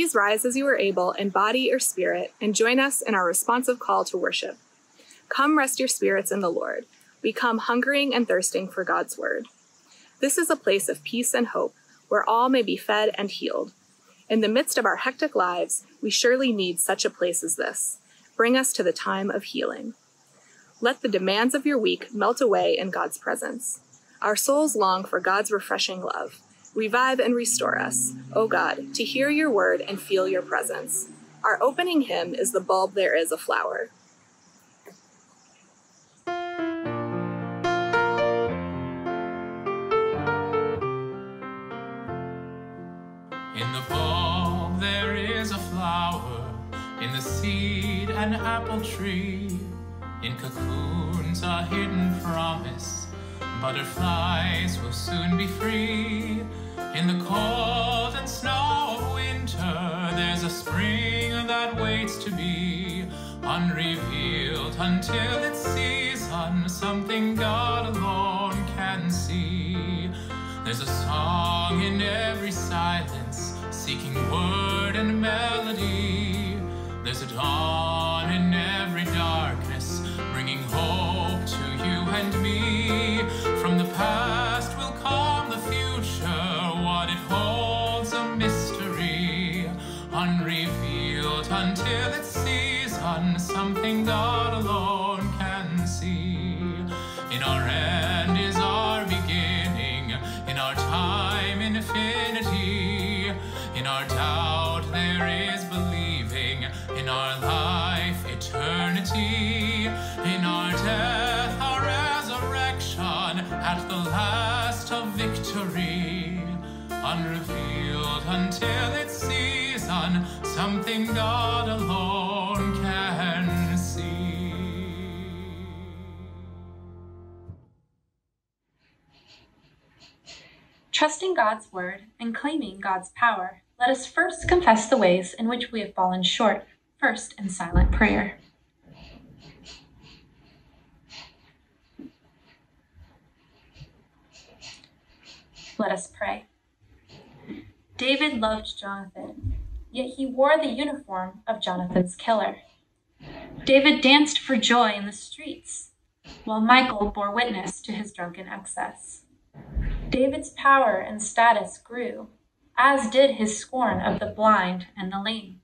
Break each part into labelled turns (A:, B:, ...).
A: Please rise as you are able in body or spirit and join us in our responsive call to worship. Come rest your spirits in the Lord. We come hungering and thirsting for God's word. This is a place of peace and hope where all may be fed and healed. In the midst of our hectic lives, we surely need such a place as this. Bring us to the time of healing. Let the demands of your week melt away in God's presence. Our souls long for God's refreshing love. Revive and restore us, O God, to hear your word and feel your presence. Our opening hymn is The Bulb There Is a Flower.
B: In the bulb there is a flower, in the seed an apple tree, in cocoons a hidden promise. Butterflies will soon be free. In the cold and snow of winter, there's a spring that waits to be unrevealed until its season, something God alone can see. There's a song in every silence, seeking word and melody. There's a dawn in every until its season, something God alone can see.
C: Trusting God's word and claiming God's power, let us first confess the ways in which we have fallen short, first in silent prayer. Let us pray. David loved Jonathan, yet he wore the uniform of Jonathan's killer. David danced for joy in the streets, while Michal bore witness to his drunken excess. David's power and status grew, as did his scorn of the blind and the lame.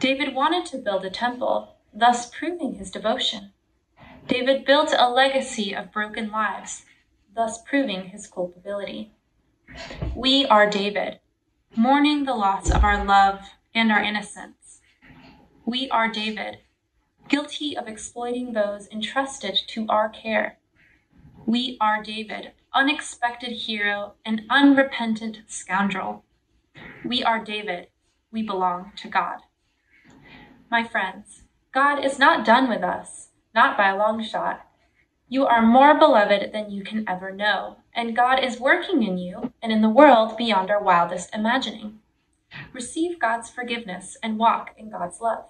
C: David wanted to build a temple, thus proving his devotion. David built a legacy of broken lives, thus proving his culpability. We are David, mourning the loss of our love and our innocence. We are David, guilty of exploiting those entrusted to our care. We are David, unexpected hero and unrepentant scoundrel. We are David. We belong to God. My friends, God is not done with us, not by a long shot. You are more beloved than you can ever know, and God is working in you and in the world beyond our wildest imagining. Receive God's forgiveness and walk in God's love.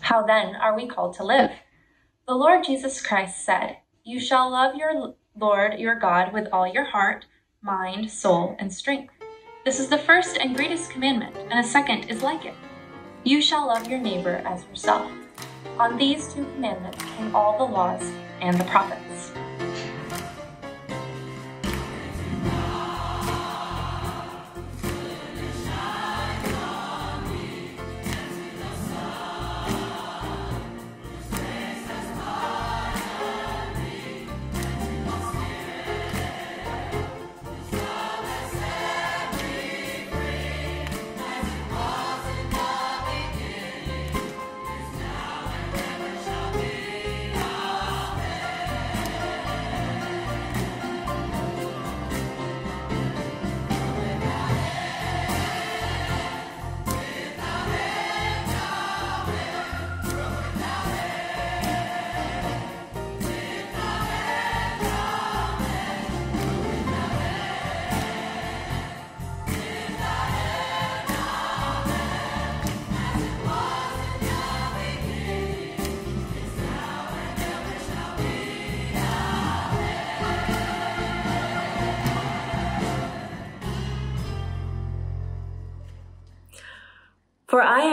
C: How then are we called to live? The Lord Jesus Christ said, You shall love your Lord your God with all your heart, mind, soul, and strength. This is the first and greatest commandment, and a second is like it. You shall love your neighbor as yourself. On these two commandments hang all the laws and the prophets.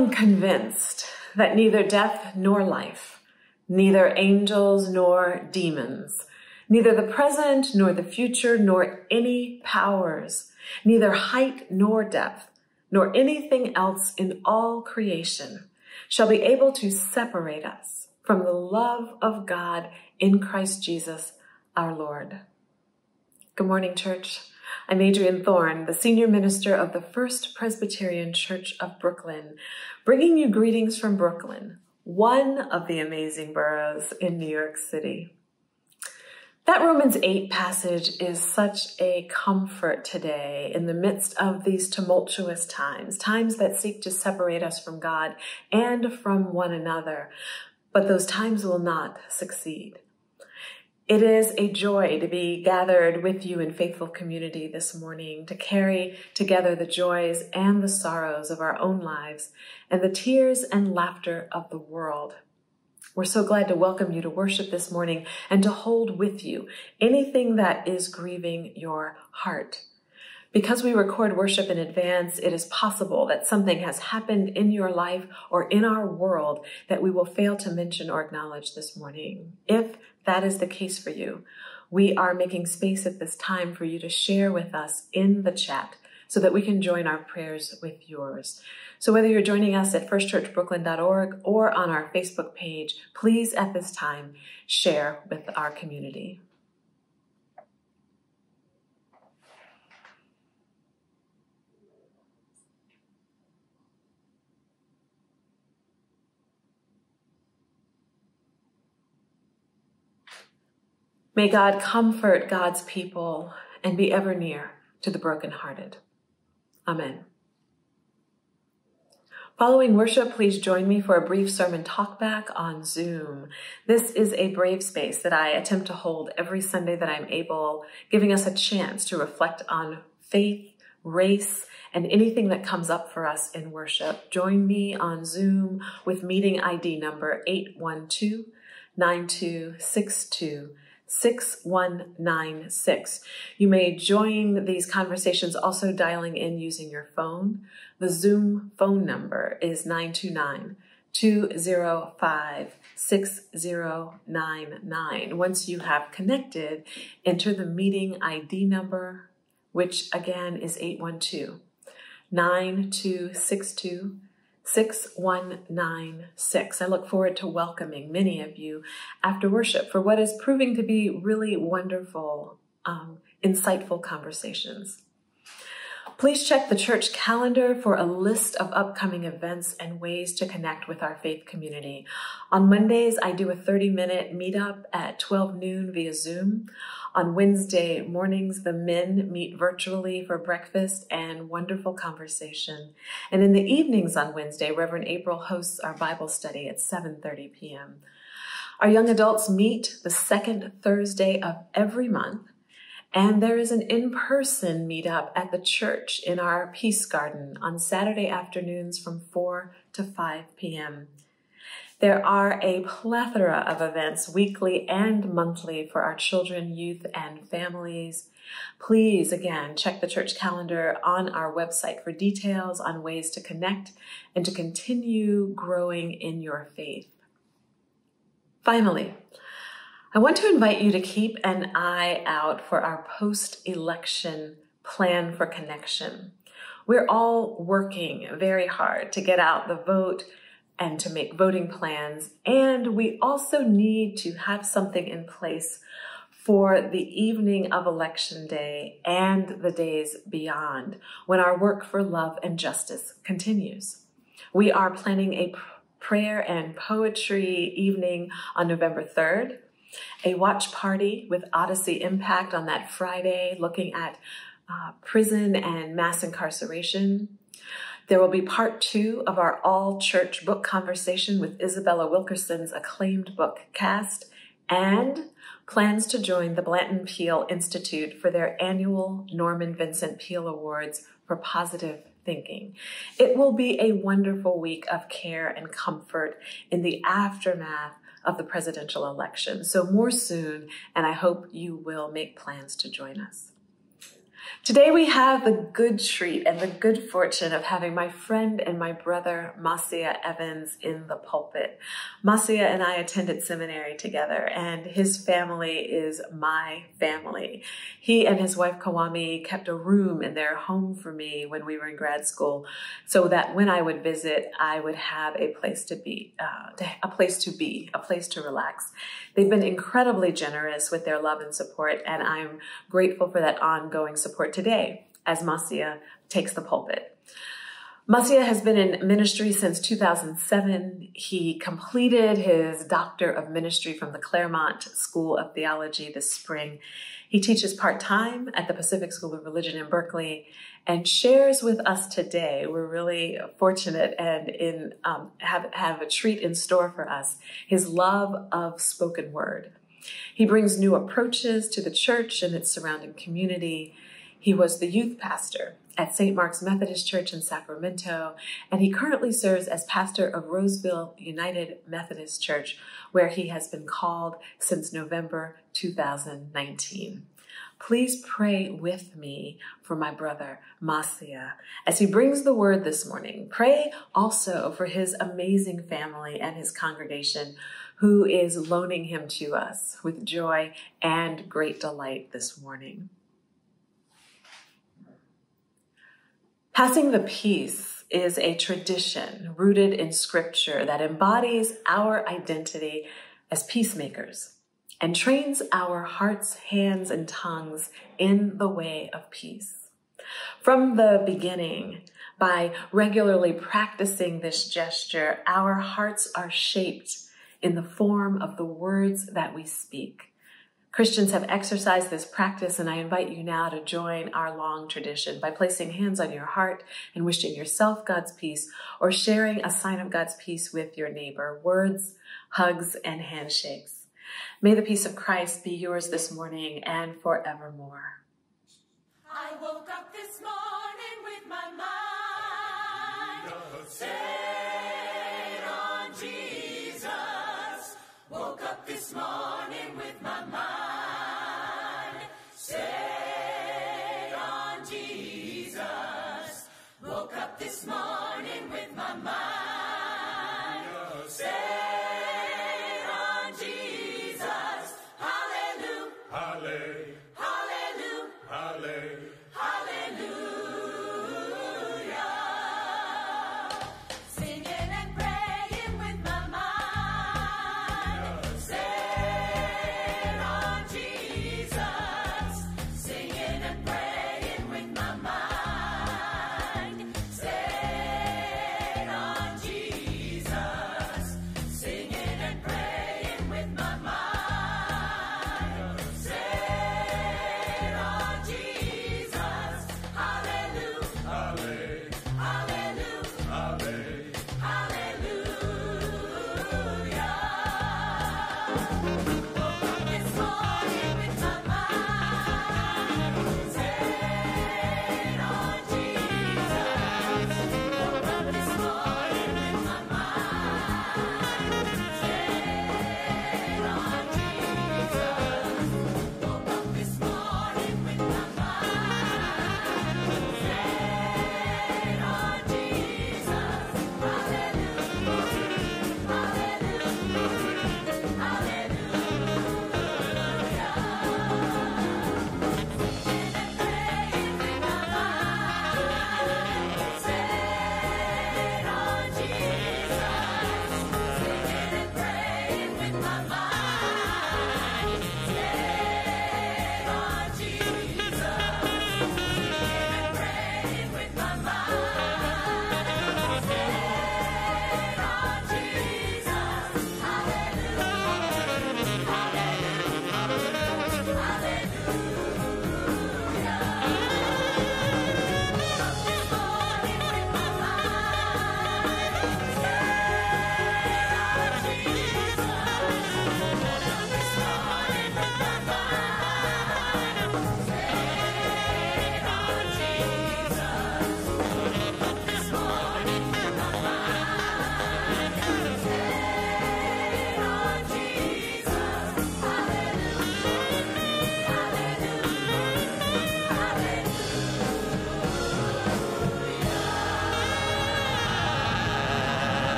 D: Am convinced that neither death nor life, neither angels nor demons, neither the present nor the future nor any powers, neither height nor depth, nor anything else in all creation shall be able to separate us from the love of God in Christ Jesus our Lord. Good morning, church. I'm Adrian Thorne, the senior minister of the First Presbyterian Church of Brooklyn, bringing you greetings from Brooklyn, one of the amazing boroughs in New York City. That Romans 8 passage is such a comfort today in the midst of these tumultuous times, times that seek to separate us from God and from one another. But those times will not succeed. It is a joy to be gathered with you in faithful community this morning, to carry together the joys and the sorrows of our own lives and the tears and laughter of the world. We're so glad to welcome you to worship this morning and to hold with you anything that is grieving your heart. Because we record worship in advance, it is possible that something has happened in your life or in our world that we will fail to mention or acknowledge this morning. If that is the case for you, we are making space at this time for you to share with us in the chat so that we can join our prayers with yours. So whether you're joining us at firstchurchbrooklyn.org or on our Facebook page, please at this time share with our community. May God comfort God's people and be ever near to the brokenhearted. Amen. Following worship, please join me for a brief sermon talkback on Zoom. This is a brave space that I attempt to hold every Sunday that I'm able, giving us a chance to reflect on faith, race, and anything that comes up for us in worship. Join me on Zoom with meeting ID number 812 9262 6196. You may join these conversations also dialing in using your phone. The Zoom phone number is 929 205 6099. Once you have connected, enter the meeting ID number, which again is 812 9262 6196. I look forward to welcoming many of you after worship for what is proving to be really wonderful, um, insightful conversations. Please check the church calendar for a list of upcoming events and ways to connect with our faith community. On Mondays, I do a 30 minute meetup at 12 noon via Zoom. On Wednesday mornings, the men meet virtually for breakfast and wonderful conversation. And in the evenings on Wednesday, Reverend April hosts our Bible study at 7:30 p.m. Our young adults meet the second Thursday of every month, and there is an in-person meetup at the church in our Peace Garden on Saturday afternoons from 4 to 5 p.m. There are a plethora of events weekly and monthly for our children, youth, and families. Please, again, check the church calendar on our website for details on ways to connect and to continue growing in your faith. Finally, I want to invite you to keep an eye out for our post election plan for connection. We're all working very hard to get out the vote and to make voting plans. And we also need to have something in place for the evening of election day and the days beyond when our work for love and justice continues. We are planning a prayer and poetry evening on November 3rd, a watch party with Odyssey Impact on that Friday, looking at uh, prison and mass incarceration, there will be part two of our all church book conversation with Isabella Wilkerson's acclaimed book Caste and plans to join the Blanton Peale Institute for their annual Norman Vincent Peale Awards for positive thinking. It will be a wonderful week of care and comfort in the aftermath of the presidential election. So more soon, and I hope you will make plans to join us. Today we have the good treat and the good fortune of having my friend and my brother, Masia Evans, in the pulpit. Masia and I attended seminary together and his family is my family. He and his wife Kawami kept a room in their home for me when we were in grad school so that when I would visit, I would have a place to be, uh, a place to be, a place to relax. They've been incredibly generous with their love and support and I'm grateful for that ongoing support today as Masia takes the pulpit. Masia has been in ministry since 2007. He completed his Doctor of Ministry from the Claremont School of Theology this spring. He teaches part-time at the Pacific School of Religion in Berkeley and shares with us today. We're really fortunate and in um, have, have a treat in store for us, his love of spoken word. He brings new approaches to the church and its surrounding community he was the youth pastor at St. Mark's Methodist Church in Sacramento, and he currently serves as pastor of Roseville United Methodist Church, where he has been called since November 2019. Please pray with me for my brother, Masia, as he brings the word this morning. Pray also for his amazing family and his congregation who is loaning him to us with joy and great delight this morning. Passing the peace is a tradition rooted in scripture that embodies our identity as peacemakers and trains our hearts, hands, and tongues in the way of peace. From the beginning, by regularly practicing this gesture, our hearts are shaped in the form of the words that we speak. Christians have exercised this practice, and I invite you now to join our long tradition by placing hands on your heart and wishing yourself God's peace or sharing a sign of God's peace with your neighbor, words, hugs, and handshakes. May the peace of Christ be yours this morning and forevermore.
E: I woke up this morning with my mind set on Jesus. Woke up this morning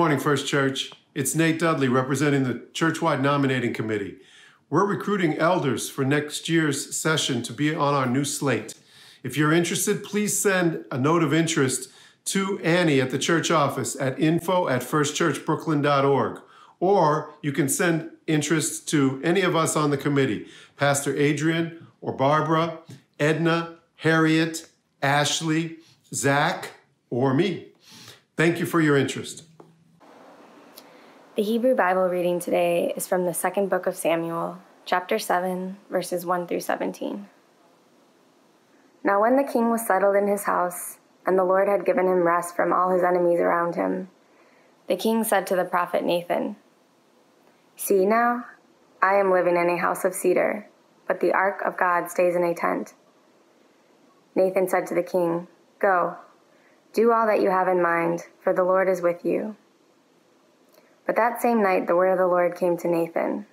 E: morning,
F: First Church. It's Nate Dudley representing the Churchwide Nominating Committee. We're recruiting elders for next year's session to be on our new slate. If you're interested, please send a note of interest to Annie at the church office at info at firstchurchbrooklyn.org. Or you can send interest to any of us on the committee Pastor Adrian or Barbara, Edna, Harriet, Ashley, Zach, or me. Thank you for your interest.
G: The Hebrew Bible reading today is from the second book of Samuel, chapter 7, verses 1 through 17. Now, when the king was settled in his house, and the Lord had given him rest from all his enemies around him, the king said to the prophet Nathan, See now, I am living in a house of cedar, but the ark of God stays in a tent. Nathan said to the king, Go, do all that you have in mind, for the Lord is with you. But that same night the word of the Lord came to Nathan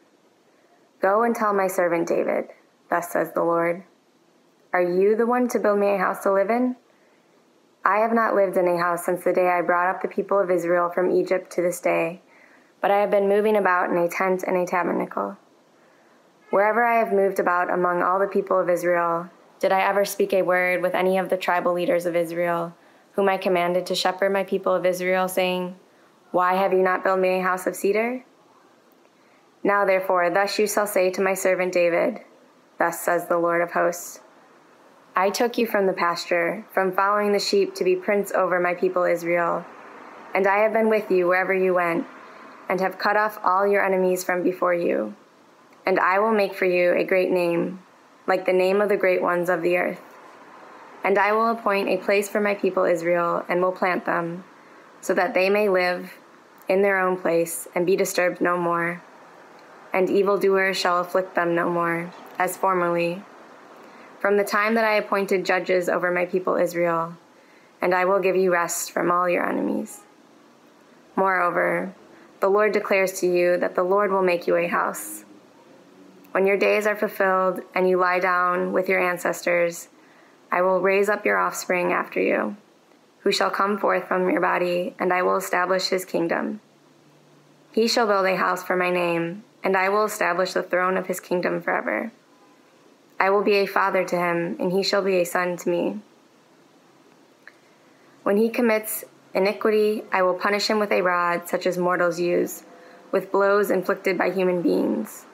G: Go and tell my servant David, Thus says the Lord, Are you the one to build me a house to live in? I have not lived in a house since the day I brought up the people of Israel from Egypt to this day, but I have been moving about in a tent and a tabernacle. Wherever I have moved about among all the people of Israel, did I ever speak a word with any of the tribal leaders of Israel, whom I commanded to shepherd my people of Israel, saying, Why have you not built me a house of cedar? Now therefore, thus you shall say to my servant David, Thus says the Lord of hosts, I took you from the pasture, from following the sheep to be prince over my people Israel. And I have been with you wherever you went, and have cut off all your enemies from before you. And I will make for you a great name, like the name of the great ones of the earth. And I will appoint a place for my people Israel, and will plant them, so that they may live in their own place, and be disturbed no more. And evildoers shall afflict them no more, as formerly from the time that I appointed judges over my people Israel, and I will give you rest from all your enemies. Moreover, the Lord declares to you that the Lord will make you a house. When your days are fulfilled and you lie down with your ancestors, I will raise up your offspring after you, who shall come forth from your body, and I will establish his kingdom. He shall build a house for my name, and I will establish the throne of his kingdom forever. I will be a father to him, and he shall be a son to me. When he commits iniquity, I will punish him with a rod such as mortals use, with blows inflicted by human beings.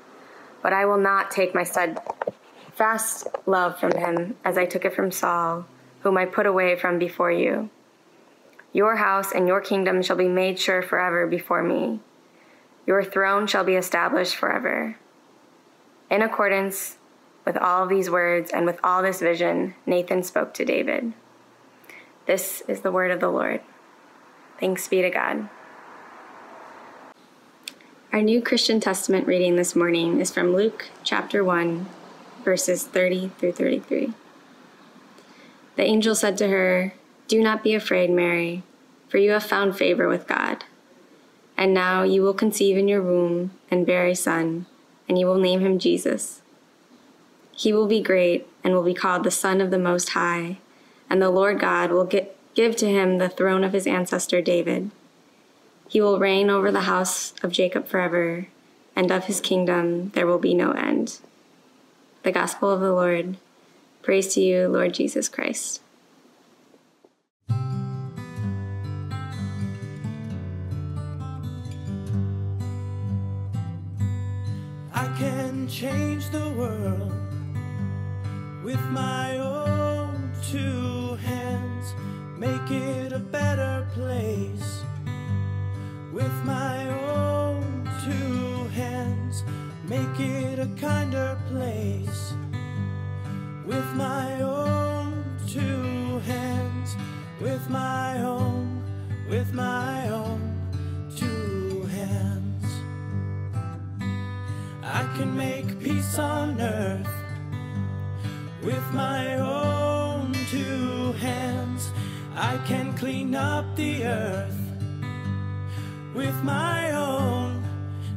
G: But I will not take my steadfast love from him, as I took it from Saul, whom I put away from before you. Your house and your kingdom shall be made sure forever before me. Your throne shall be established forever. In accordance with all these words and with all this vision, Nathan spoke to David. This is the word of the Lord. Thanks be to God. Our New Christian Testament reading this morning is from Luke chapter 1, verses 30 through 33. The angel said to her, Do not be afraid, Mary, for you have found favor with God. And now you will conceive in your womb and bear a son, and you will name him Jesus. He will be great and will be called the Son of the Most High, and the Lord God will get, give to him the throne of his ancestor David. He will reign over the house of Jacob forever, and of his kingdom there will be no end. The Gospel of the Lord. Praise to you, Lord Jesus Christ.
H: Can change the world with my own two hands, make it a better place. With my own two hands, make it a kinder place. With my own two hands, with my own, with my own I can make peace on earth with my own two hands. I can clean up the earth with my own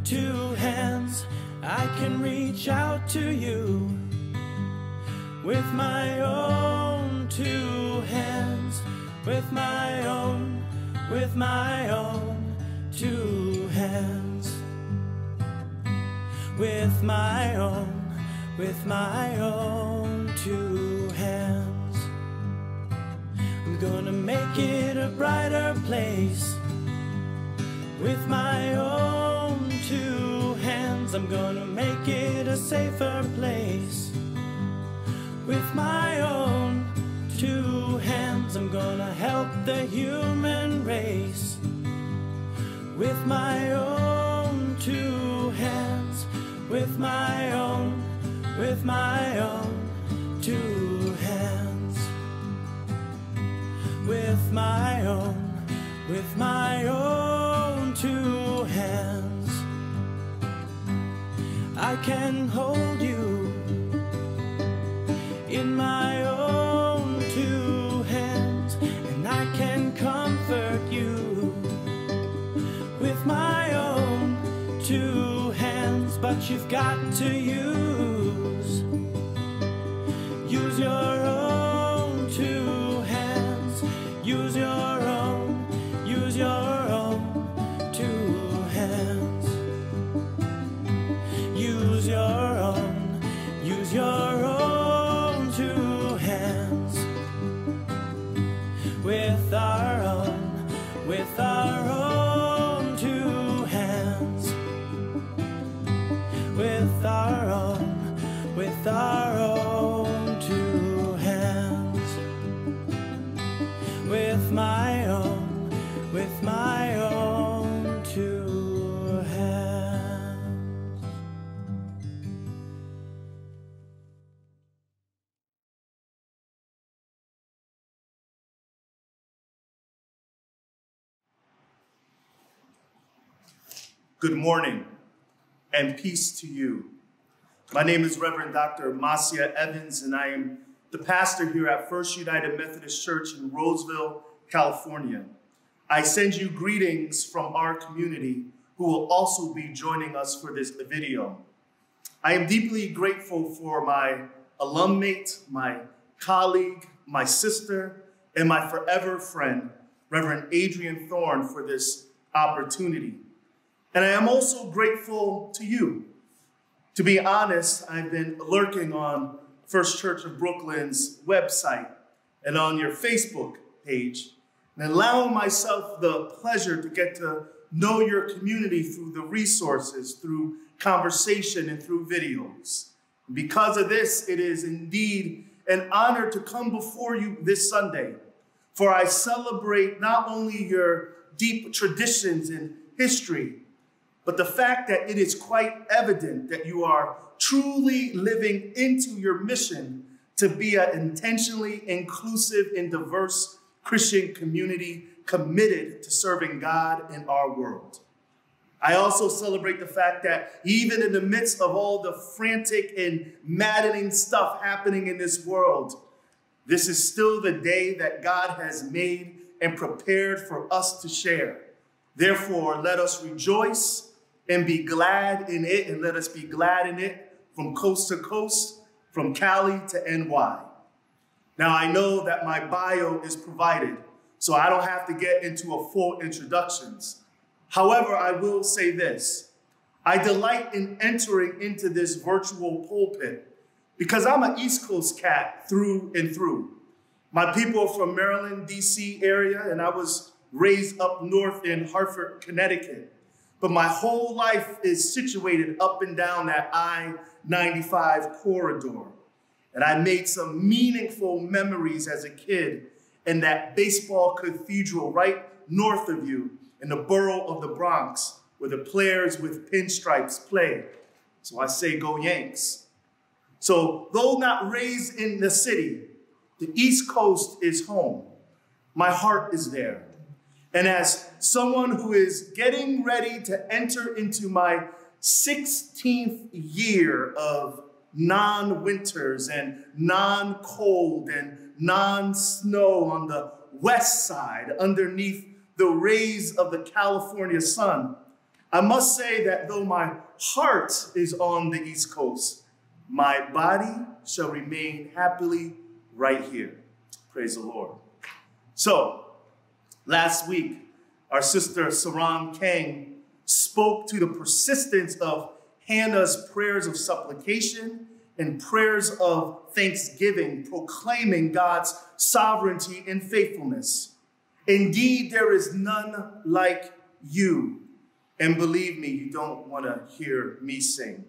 H: two hands. I can reach out to you with my own two hands, with my own, with my own two With my own, with my own two hands. I'm gonna make it a brighter place. With my own two hands, I'm gonna make it a safer place. With my own two hands, I'm gonna help the human race. With my own two with my own, with my own two hands. With my own, with my own two hands. I can hold you in my you've got to use,
I: Good morning and peace to you. My name is Reverend Dr. Masia Evans, and I am the pastor here at First United Methodist Church in Roseville, California. I send you greetings from our community who will also be joining us for this video. I am deeply grateful for my alumnate, my colleague, my sister, and my forever friend, Reverend Adrian Thorne, for this opportunity. And I am also grateful to you. To be honest, I've been lurking on First Church of Brooklyn's website and on your Facebook page and allowing myself the pleasure to get to know your community through the resources, through conversation, and through videos. Because of this, it is indeed an honor to come before you this Sunday, for I celebrate not only your deep traditions and history, but the fact that it is quite evident that you are truly living into your mission to be an intentionally inclusive and diverse Christian community committed to serving God in our world. I also celebrate the fact that even in the midst of all the frantic and maddening stuff happening in this world, this is still the day that God has made and prepared for us to share. Therefore, let us rejoice and be glad in it, and let us be glad in it from coast to coast, from Cali to NY. Now, I know that my bio is provided, so I don't have to get into a full introductions. However, I will say this. I delight in entering into this virtual pulpit because I'm an East Coast cat through and through. My people are from Maryland, DC area, and I was raised up north in Hartford, Connecticut. But my whole life is situated up and down that I-95 corridor. And I made some meaningful memories as a kid in that baseball cathedral right north of you in the borough of the Bronx, where the players with pinstripes play. So I say, go Yanks. So, though not raised in the city, the East Coast is home. My heart is there. And as someone who is getting ready to enter into my 16th year of non winters and non cold and non snow on the west side underneath the rays of the California sun, I must say that though my heart is on the East Coast, my body shall remain happily right here. Praise the Lord. So, last week, our sister Sarang Kang spoke to the persistence of Hannah's prayers of supplication and prayers of thanksgiving, proclaiming God's sovereignty and faithfulness. Indeed, there is none like you. And believe me, you don't want to hear me sing.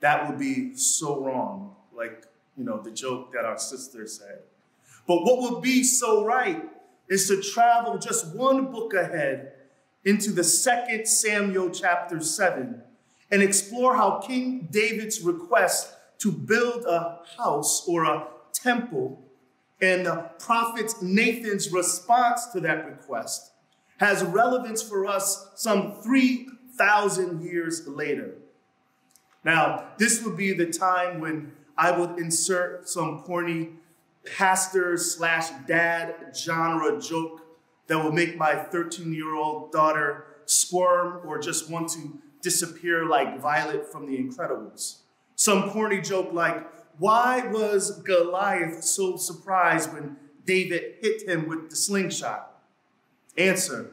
I: That would be so wrong, like, you know, the joke that our sister said. But what would be so right is to travel just one book ahead into the second Samuel chapter 7 and explore how King David's request to build a house or a temple and the prophet Nathan's response to that request has relevance for us some 3,000 years later. Now, this would be the time when I would insert some corny pastor slash dad genre joke that will make my 13 year old daughter squirm or just want to disappear like Violet from The Incredibles. Some corny joke like, why was Goliath so surprised when David hit him with the slingshot? Answer,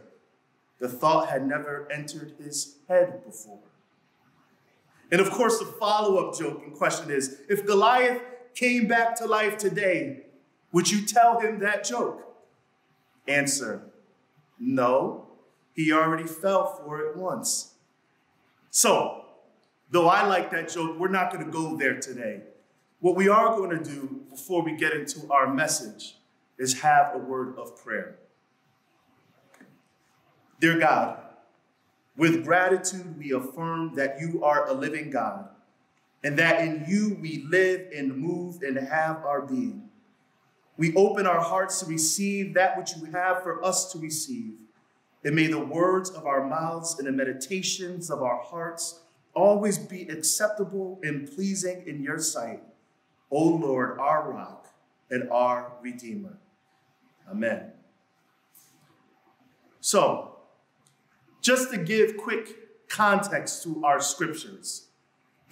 I: the thought had never entered his head before. And of course, the follow up joke in question is if Goliath came back to life today, would you tell him that joke? Answer, no, he already fell for it once. So, though I like that joke, we're not going to go there today. What we are going to do before we get into our message is have a word of prayer. Dear God, with gratitude we affirm that you are a living God and that in you we live and move and have our being. We open our hearts to receive that which you have for us to receive. And may the words of our mouths and the meditations of our hearts always be acceptable and pleasing in your sight, O Lord, our rock and our redeemer. Amen. So, just to give quick context to our scriptures,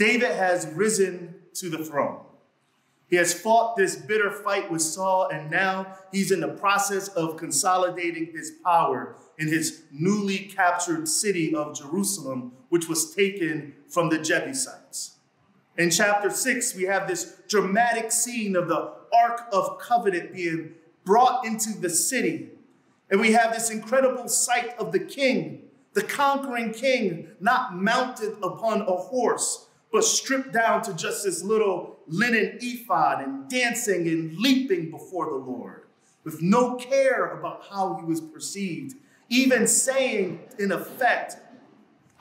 I: David has risen to the throne. He has fought this bitter fight with Saul, and now he's in the process of consolidating his power in his newly captured city of Jerusalem, which was taken from the Jebusites. In chapter 6, we have this dramatic scene of the Ark of Covenant being brought into the city. And we have this incredible sight of the king, the conquering king, not mounted upon a horse, but stripped down to just this little linen ephod and dancing and leaping before the Lord with no care about how he was perceived, even saying, in effect,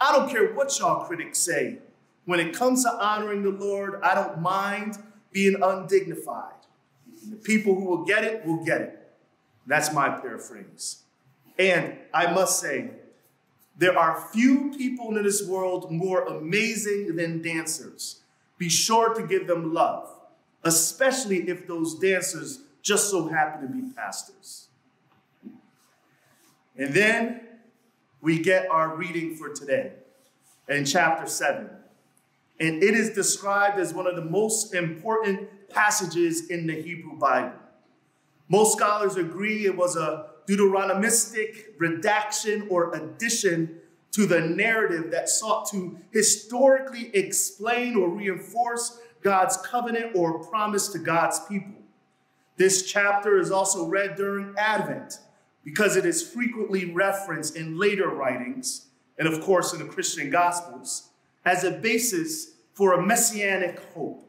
I: I don't care what y'all critics say. When it comes to honoring the Lord, I don't mind being undignified. And the people who will get it will get it. That's my paraphrase. And I must say, there are few people in this world more amazing than dancers. Be sure to give them love, especially if those dancers just so happen to be pastors. And then we get our reading for today in chapter 7. And it is described as one of the most important passages in the Hebrew Bible. Most scholars agree it was a Deuteronomistic redaction or addition to the narrative that sought to historically explain or reinforce God's covenant or promise to God's people. This chapter is also read during Advent because it is frequently referenced in later writings, and of course in the Christian Gospels, as a basis for a messianic hope.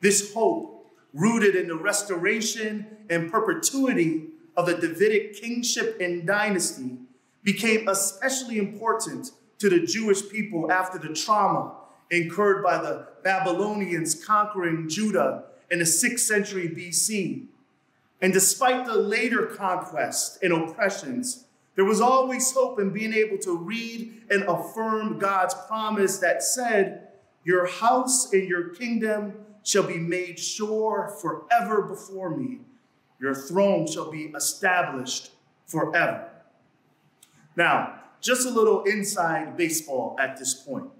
I: This hope, rooted in the restoration and perpetuity of the Davidic kingship and dynasty, became especially important to the Jewish people after the trauma incurred by the Babylonians conquering Judah in the 6th century BC. And despite the later conquest and oppressions, there was always hope in being able to read and affirm God's promise that said, Your house and your kingdom shall be made sure forever before me. Your throne shall be established forever. Now, just a little inside baseball at this point.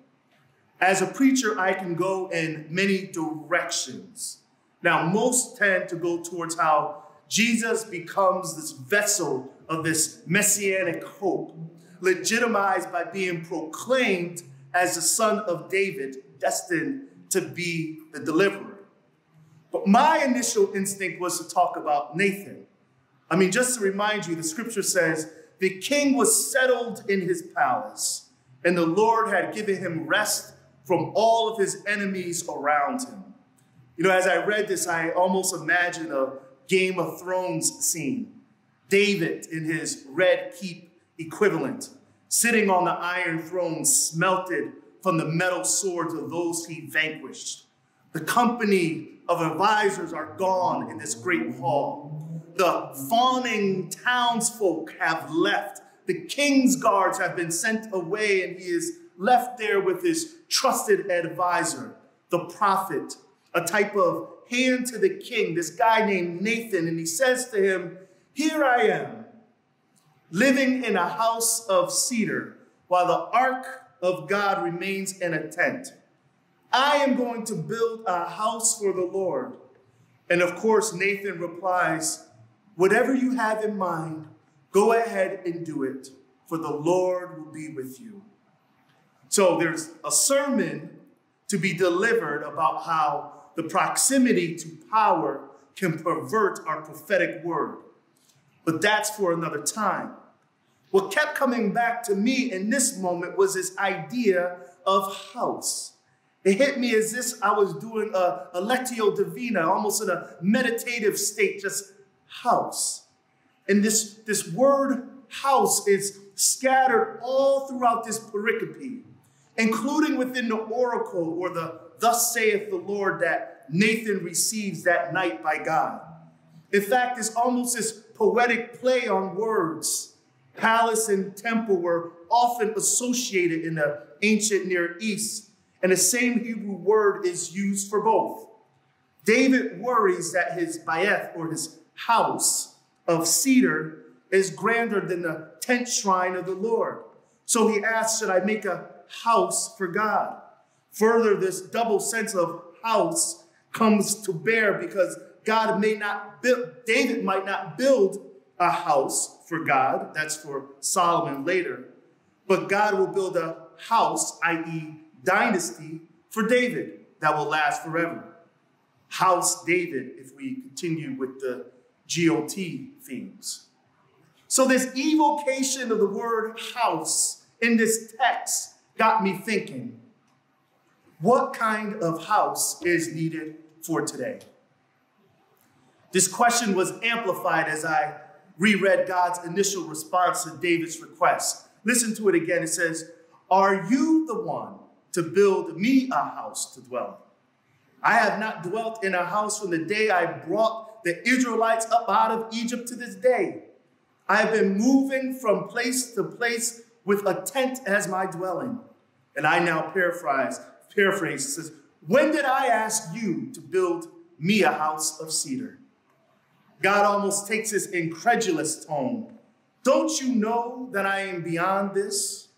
I: As a preacher, I can go in many directions. Now, most tend to go towards how Jesus becomes this vessel of this messianic hope, legitimized by being proclaimed as the son of David, destined to be the deliverer. But my initial instinct was to talk about Nathan. I mean, just to remind you, the scripture says the king was settled in his palace, and the Lord had given him rest from all of his enemies around him. You know, as I read this, I almost imagined a Game of Thrones scene. David in his red keep equivalent, sitting on the iron throne, smelted from the metal swords of those he vanquished. The company of advisors are gone in this great hall. The fawning townsfolk have left. The king's guards have been sent away, and he is left there with his trusted advisor, the prophet, a type of hand to the king, this guy named Nathan. And he says to him, Here I am, living in a house of cedar, while the ark of God remains in a tent. I am going to build a house for the Lord. And of course, Nathan replies, Whatever you have in mind, go ahead and do it, for the Lord will be with you. So there's a sermon to be delivered about how the proximity to power can pervert our prophetic word. But that's for another time. What kept coming back to me in this moment was this idea of house. It hit me as this I was doing a, a lectio divina, almost in a meditative state, just house. And this, this word house is scattered all throughout this pericope, including within the oracle or the thus saith the Lord that Nathan receives that night by God. In fact, it's almost this poetic play on words. Palace and temple were often associated in the ancient Near East, and the same Hebrew word is used for both. David worries that his bayeth, or his house of cedar, is grander than the tent shrine of the Lord. So he asks, Should I make a house for God? Further, this double sense of house comes to bear because God may not build, David might not build a house for God. That's for Solomon later. But God will build a house, i.e., dynasty, for David that will last forever. House David, if we continue with the GOT themes. So, this evocation of the word house in this text got me thinking what kind of house is needed for today? This question was amplified as I reread God's initial response to David's request. Listen to it again. It says, Are you the one to build me a house to dwell in? I have not dwelt in a house from the day I brought the Israelites up out of Egypt to this day. I have been moving from place to place with a tent as my dwelling. And I now paraphrase, paraphrase says, When did I ask you to build me a house of cedar? God almost takes this incredulous tone. Don't you know that I am beyond this?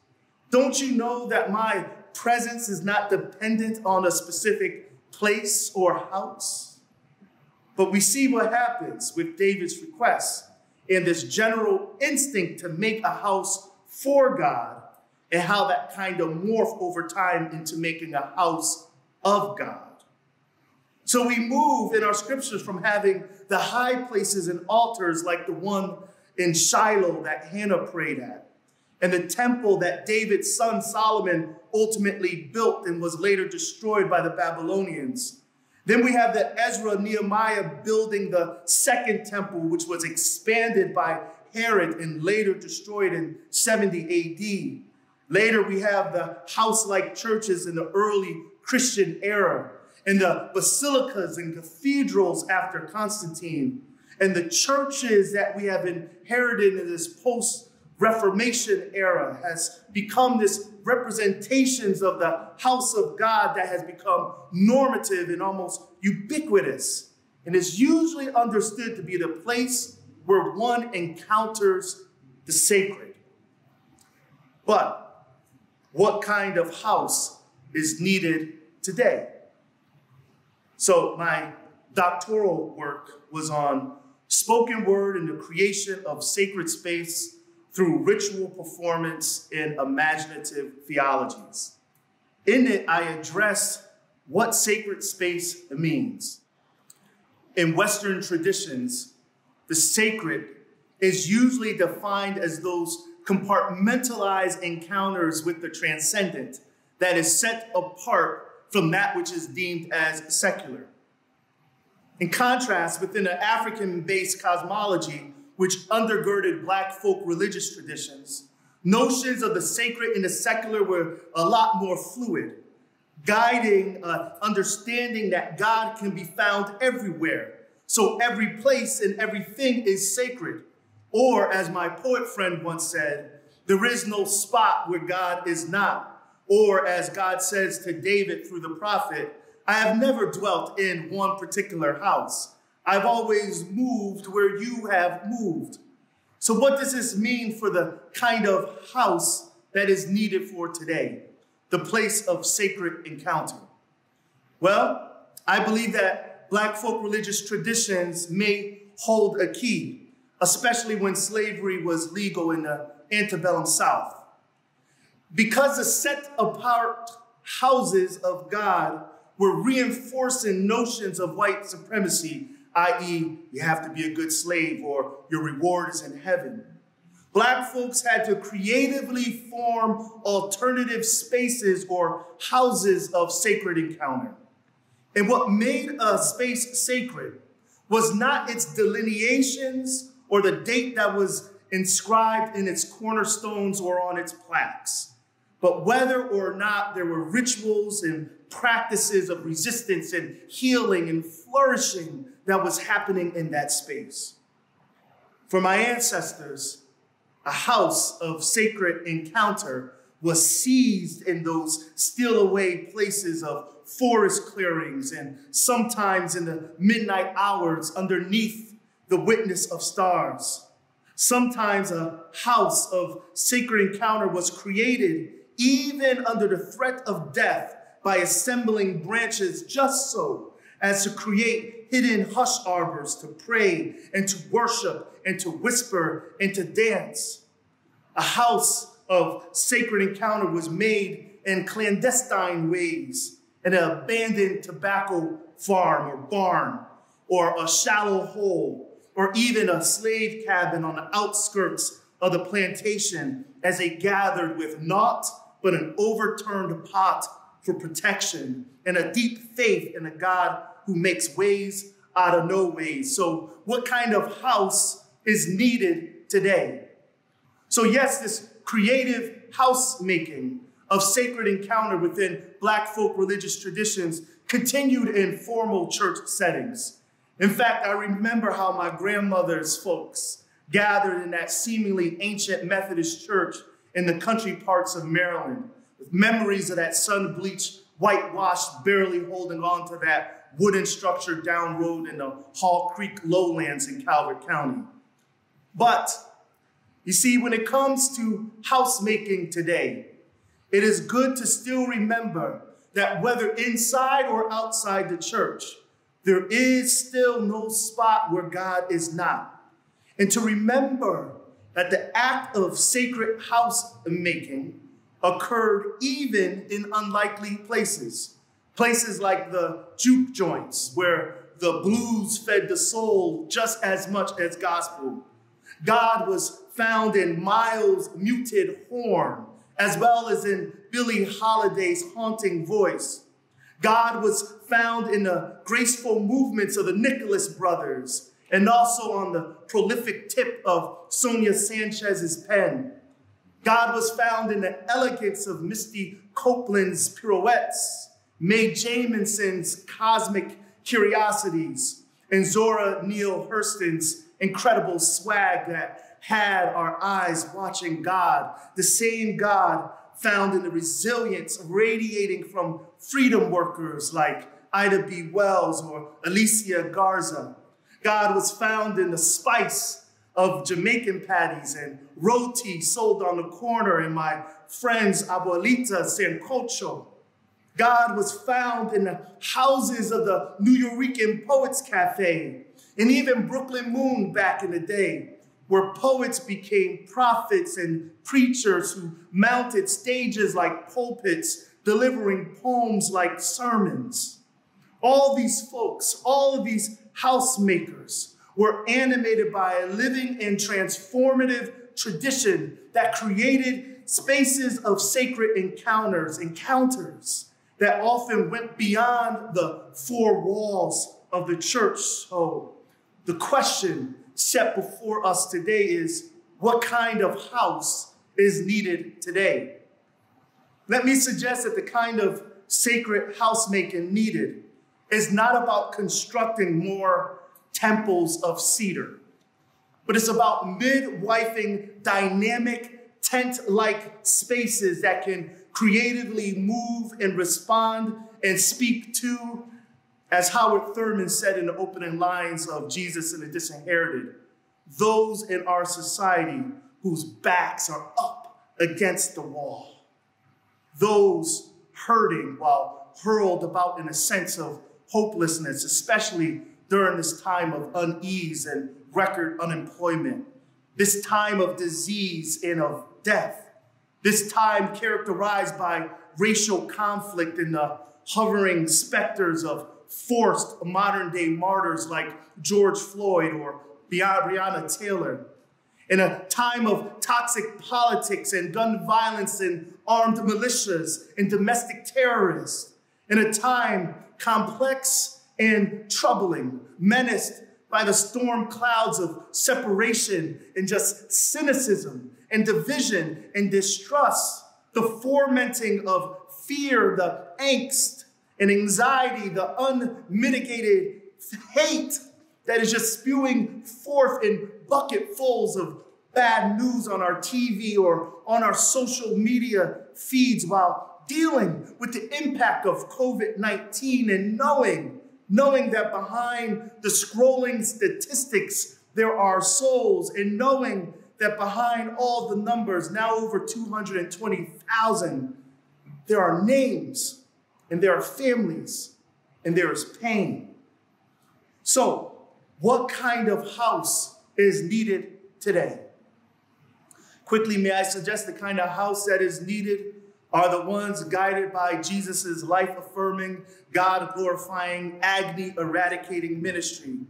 I: Don't you know that my presence is not dependent on a specific place or house? But we see what happens with David's request and this general instinct to make a house for God and how that kind of morphed over time into making a house of God. So we move in our scriptures from having the high places and altars like the one in Shiloh that Hannah prayed at, and the temple that David's son Solomon ultimately built and was later destroyed by the Babylonians. Then we have the Ezra Nehemiah building the second temple, which was expanded by Herod and later destroyed in 70 AD. Later, we have the house like churches in the early Christian era, and the basilicas and cathedrals after Constantine, and the churches that we have inherited in this post Reformation era has become this representations of the house of God that has become normative and almost ubiquitous, and is usually understood to be the place where one encounters the sacred. But what kind of house is needed today. So my doctoral work was on spoken word and the creation of sacred space through ritual performance and imaginative theologies. In it, I address what sacred space means. In Western traditions, the sacred is usually defined as those compartmentalized encounters with the transcendent that is set apart from that which is deemed as secular. In contrast, within an African based cosmology, which undergirded Black folk religious traditions, notions of the sacred and the secular were a lot more fluid, guiding uh, understanding that God can be found everywhere. So every place and everything is sacred. Or, as my poet friend once said, there is no spot where God is not. Or, as God says to David through the prophet, I have never dwelt in one particular house. I've always moved where you have moved. So, what does this mean for the kind of house that is needed for today? The place of sacred encounter. Well, I believe that Black folk religious traditions may hold a key, especially when slavery was legal in the antebellum South. Because the set apart houses of God were reinforcing notions of white supremacy, i.e., you have to be a good slave or your reward is in heaven. Black folks had to creatively form alternative spaces or houses of sacred encounter. And what made a space sacred was not its delineations or the date that was inscribed in its cornerstones or on its plaques, but whether or not there were rituals and practices of resistance and healing and flourishing that was happening in that space. For my ancestors, a house of sacred encounter was seized in those still away places of forest clearings and sometimes in the midnight hours underneath the witness of stars. Sometimes a house of sacred encounter was created even under the threat of death by assembling branches just so as to create hidden hush arbors to pray and to worship and to whisper and to dance. A house of sacred encounter was made in clandestine ways an abandoned tobacco farm or barn or a shallow hole or even a slave cabin on the outskirts of the plantation as they gathered with naught but an overturned pot for protection and a deep faith in a God who makes ways out of no ways. So, what kind of house is needed today? So, yes, this creative housemaking of sacred encounter within Black folk religious traditions continued in formal church settings. In fact, I remember how my grandmother's folks gathered in that seemingly ancient Methodist church in the country parts of Maryland with memories of that sun bleached, whitewashed, barely holding on to that wooden structure down road in the Hall Creek lowlands in Calvert County. But you see, when it comes to housemaking today, it is good to still remember that whether inside or outside the church, there is still no spot where God is not. And to remember that the act of sacred house making occurred even in unlikely places. Places like the juke joints, where the blues fed the soul just as much as gospel. God was found in Miles' muted horn, as well as in Billie Holiday's haunting voice. God was found in the graceful movements of the Nicholas brothers, and also on the prolific tip of Sonia Sanchez's pen. God was found in the elegance of Misty Copeland's pirouettes, Mae Jemison's cosmic curiosities, and Zora Neale Hurston's incredible swag that had our eyes watching God, the same God found in the resilience radiating from freedom workers like Ida B. Wells or Alicia Garza. God was found in the spice of Jamaican patties and roti sold on the corner in my friend's abuelita sancocho. God was found in the houses of the Nuyorican Poets Cafe and even Brooklyn Moon back in the day, where poets became prophets and preachers who mounted stages like pulpits, delivering poems like sermons. All these folks, all of these housemakers were animated by a living and transformative tradition that created spaces of sacred encounters, encounters that often went beyond the four walls of the church. So the question set before us today is what kind of house is needed today? Let me suggest that the kind of sacred housemaking needed is not about constructing more temples of cedar, but it's about midwifing dynamic tent like spaces that can creatively move and respond and speak to, as Howard Thurman said in the opening lines of Jesus and the Disinherited, those in our society whose backs are up against the wall, those hurting while hurled about in a sense of hopelessness, especially during this time of unease and record unemployment, this time of disease and of death, this time characterized by racial conflict and the hovering specters of forced modern day martyrs like George Floyd or Breonna Taylor. In a time of toxic politics and gun violence and armed militias and domestic terrorists. In a time complex and troubling, menaced by the storm clouds of separation and just cynicism and division and distrust, the fomenting of fear, the angst and anxiety, the unmitigated hate that is just spewing forth in bucketfuls of bad news on our TV or on our social media feeds while dealing with the impact of COVID 19 and knowing, knowing that behind the scrolling statistics, there are souls, and knowing that behind all the numbers, now over 220,000, there are names and there are families and there is pain. So, what kind of house is needed today? Quickly, may I suggest the kind of house that is needed are the ones guided by Jesus' life affirming, God glorifying, agony eradicating ministry.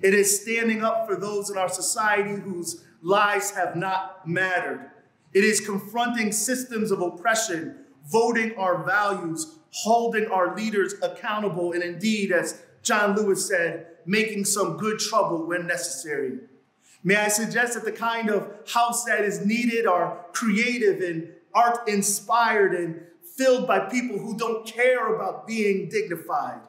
I: It is standing up for those in our society whose lives have not mattered. It is confronting systems of oppression, voting our values, holding our leaders accountable, and indeed, as John Lewis said, making some good trouble when necessary. May I suggest that the kind of house that is needed are creative and art inspired and filled by people who don't care about being dignified.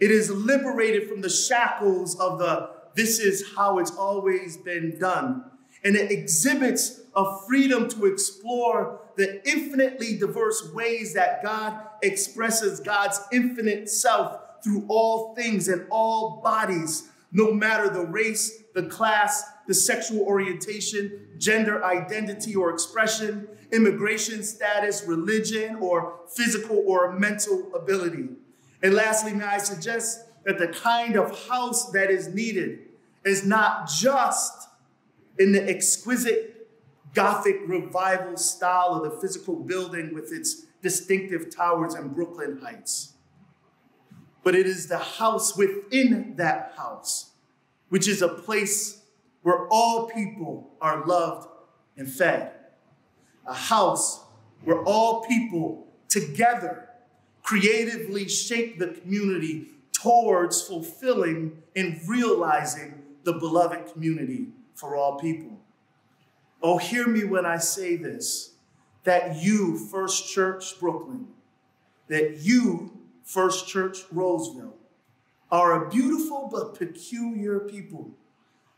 I: It is liberated from the shackles of the this is how it's always been done. And it exhibits a freedom to explore the infinitely diverse ways that God expresses God's infinite self through all things and all bodies, no matter the race, the class, the sexual orientation, gender identity or expression, immigration status, religion, or physical or mental ability. And lastly, may I suggest that the kind of house that is needed is not just in the exquisite Gothic revival style of the physical building with its distinctive towers and Brooklyn Heights but it is the house within that house, which is a place where all people are loved and fed. A house where all people together creatively shape the community towards fulfilling and realizing the beloved community for all people. Oh, hear me when I say this that you, First Church Brooklyn, that you First Church Roseville, are a beautiful but peculiar people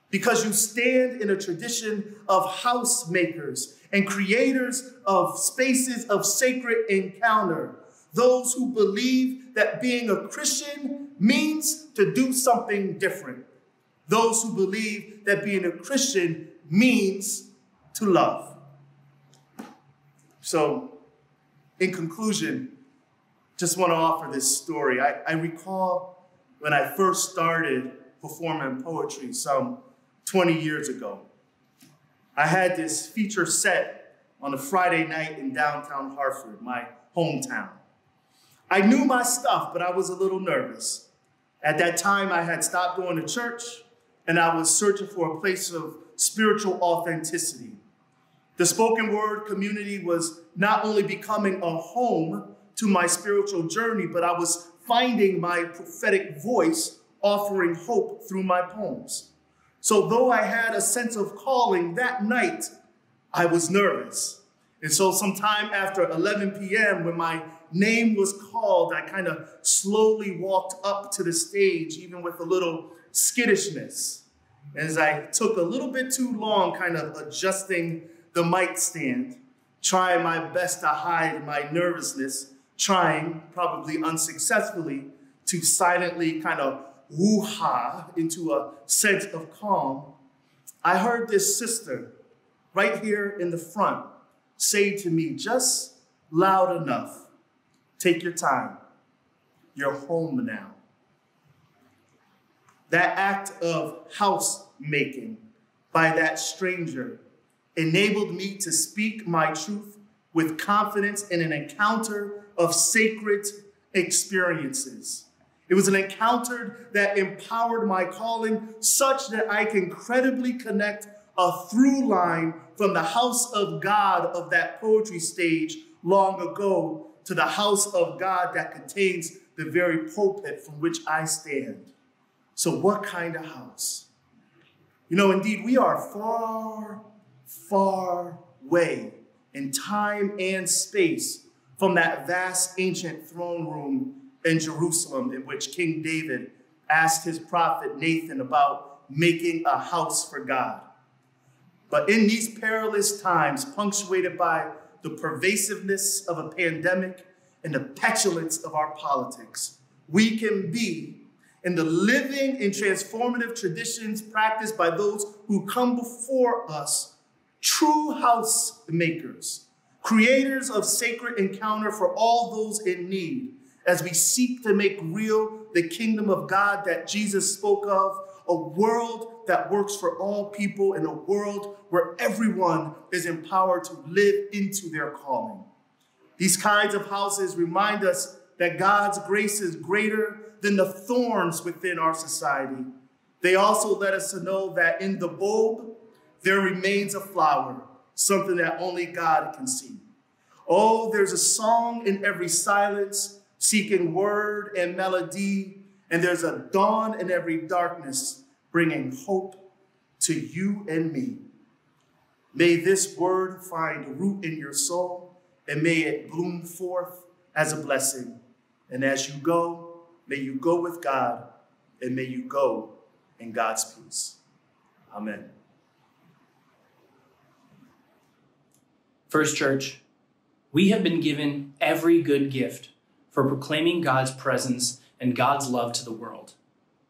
I: because you stand in a tradition of house makers and creators of spaces of sacred encounter. Those who believe that being a Christian means to do something different. Those who believe that being a Christian means to love. So, in conclusion, just want to offer this story. I, I recall when I first started performing poetry some 20 years ago. I had this feature set on a Friday night in downtown Hartford, my hometown. I knew my stuff, but I was a little nervous. At that time, I had stopped going to church and I was searching for a place of spiritual authenticity. The spoken word community was not only becoming a home to my spiritual journey, but I was finding my prophetic voice offering hope through my poems. So, though I had a sense of calling that night, I was nervous. And so, sometime after 11 p.m., when my name was called, I kind of slowly walked up to the stage, even with a little skittishness. As I took a little bit too long, kind of adjusting the mic stand, trying my best to hide my nervousness, trying, probably unsuccessfully, to silently kind of woo-ha into a sense of calm, I heard this sister right here in the front say to me just loud enough, take your time. You're home now. That act of house making by that stranger enabled me to speak my truth with confidence in an encounter of sacred experiences. It was an encounter that empowered my calling such that I can credibly connect a through line from the house of God of that poetry stage long ago to the house of God that contains the very pulpit from which I stand. So, what kind of house? You know, indeed, we are far, far way in time and space from that vast ancient throne room in Jerusalem in which King David asked his prophet Nathan about making a house for God. But in these perilous times, punctuated by the pervasiveness of a pandemic and the petulance of our politics, we can be in the living and transformative traditions practiced by those who come before us, true house makers, creators of sacred encounter for all those in need, as we seek to make real the kingdom of God that Jesus spoke of, a world that works for all people and a world where everyone is empowered to live into their calling. These kinds of houses remind us that God's grace is greater than the thorns within our society. They also let us know that in the bulb, there remains a flower, something that only God can see. Oh, there's a song in every silence, seeking word and melody, and there's a dawn in every darkness, bringing hope to you and me. May this word find root in your soul, and may it bloom forth as a blessing. And as you go, May you go with God and may you go in God's peace. Amen.
J: First Church, we have been given every good gift for proclaiming God's presence and God's love to the world.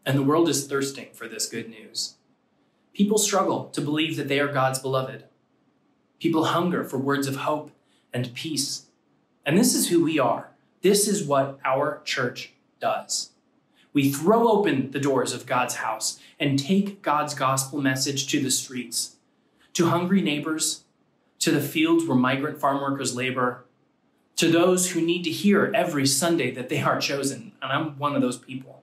J: And the world is thirsting for this good news. People struggle to believe that they are God's beloved. People hunger for words of hope and peace. And this is who we are. This is what our church does. We throw open the doors of God's house and take God's gospel message to the streets, to hungry neighbors, to the fields where migrant farm workers labor, to those who need to hear every Sunday that they are chosen. And I'm one of those people.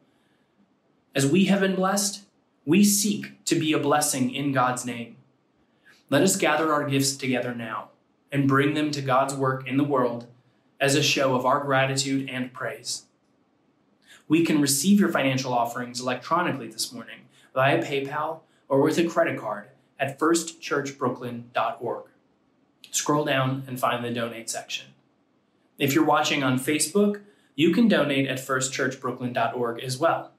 J: As we have been blessed, we seek to be a blessing in God's name. Let us gather our gifts together now and bring them to God's work in the world as a show of our gratitude and praise. We can receive your financial offerings electronically this morning via PayPal or with a credit card at firstchurchbrooklyn.org. Scroll down and find the donate section. If you're watching on Facebook, you can donate at firstchurchbrooklyn.org as well.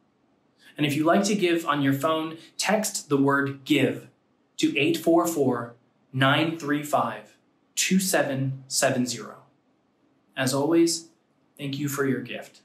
J: And if you like to give on your phone, text the word give to 844 935 2770. As always, thank you for your gift.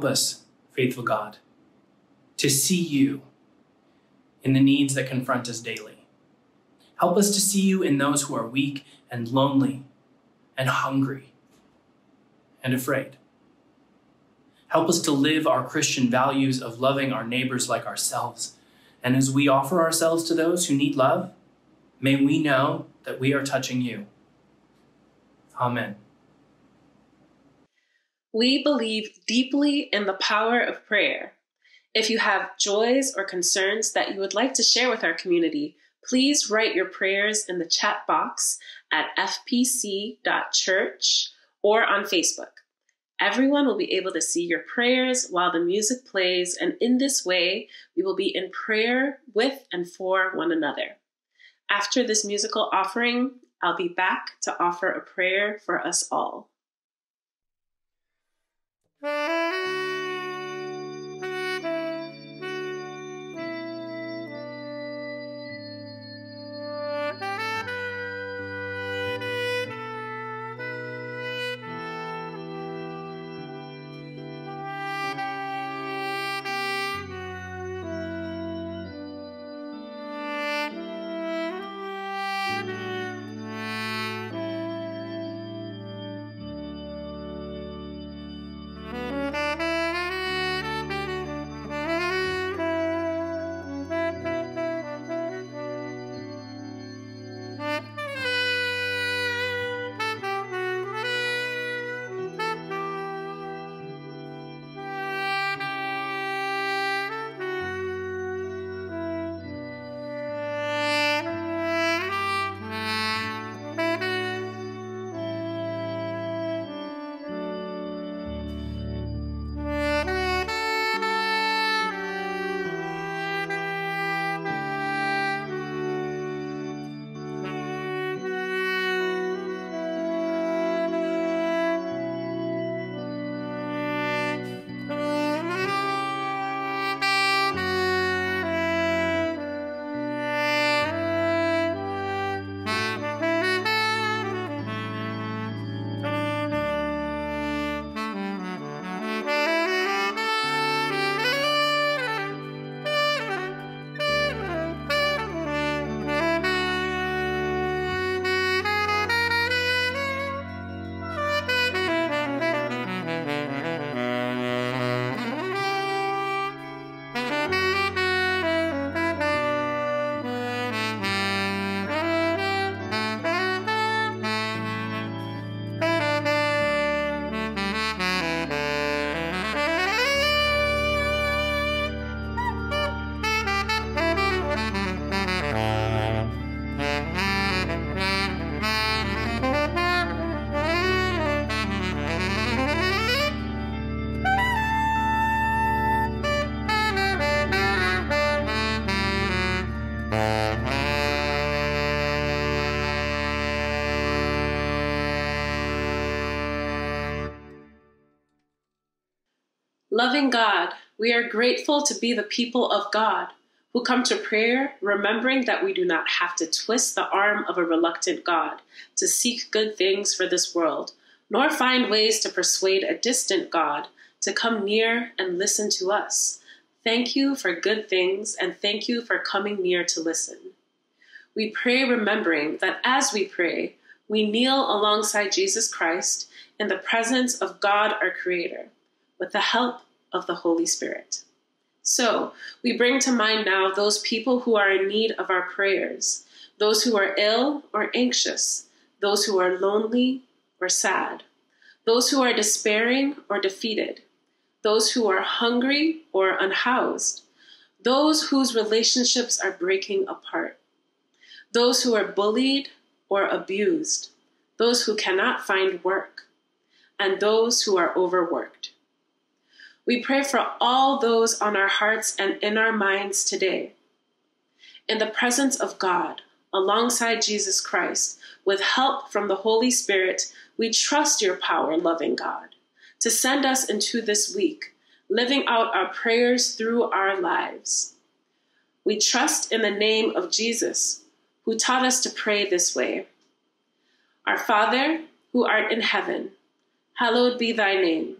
J: Help us, faithful God, to see you in the needs that confront us daily. Help us to see you in those who are weak and lonely and hungry and afraid. Help us to live our Christian values of loving our neighbors like ourselves. And as we offer ourselves to those who need love, may we know that we are touching you. Amen.
K: We believe deeply in the power of prayer. If you have joys or concerns that you would like to share with our community, please write your prayers in the chat box at fpc.church or on Facebook. Everyone will be able to see your prayers while the music plays, and in this way, we will be in prayer with and for one another. After this musical offering, I'll be back to offer a prayer for us all. Música Loving God, we are grateful to be the people of God who come to prayer remembering that we do not have to twist the arm of a reluctant God to seek good things for this world, nor find ways to persuade a distant God to come near and listen to us. Thank you for good things, and thank you for coming near to listen. We pray remembering that as we pray, we kneel alongside Jesus Christ in the presence of God our Creator with the help of the Holy Spirit. So, we bring to mind now those people who are in need of our prayers, those who are ill or anxious, those who are lonely or sad, those who are despairing or defeated, those who are hungry or unhoused, those whose relationships are breaking apart, those who are bullied or abused, those who cannot find work, and those who are overworked. We pray for all those on our hearts and in our minds today. In the presence of God, alongside Jesus Christ, with help from the Holy Spirit, we trust your power, loving God, to send us into this week, living out our prayers through our lives. We trust in the name of Jesus, who taught us to pray this way Our Father, who art in heaven, hallowed be thy name.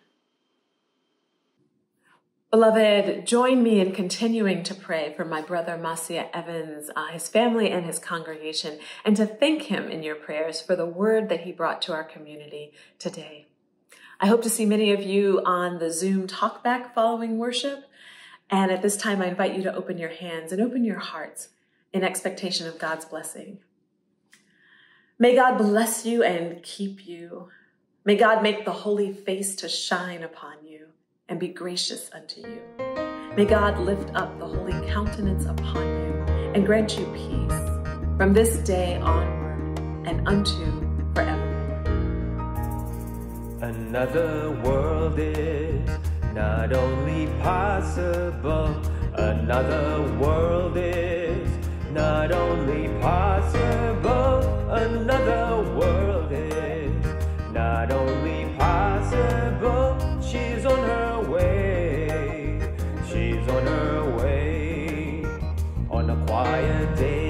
D: Beloved, join me in continuing to pray for my brother Masia Evans, uh, his family, and his congregation, and to thank him in your prayers for the word that he brought to our community today. I hope to see many of you on the Zoom talkback following worship. And at this time, I invite you to open your hands and open your hearts in expectation of God's blessing. May God bless you and keep you. May God make the holy face to shine upon you and be gracious unto you. May God lift up the holy countenance upon you and grant you peace from this day onward and unto forevermore.
L: Another world is not only possible, another world is not only possible, another by day.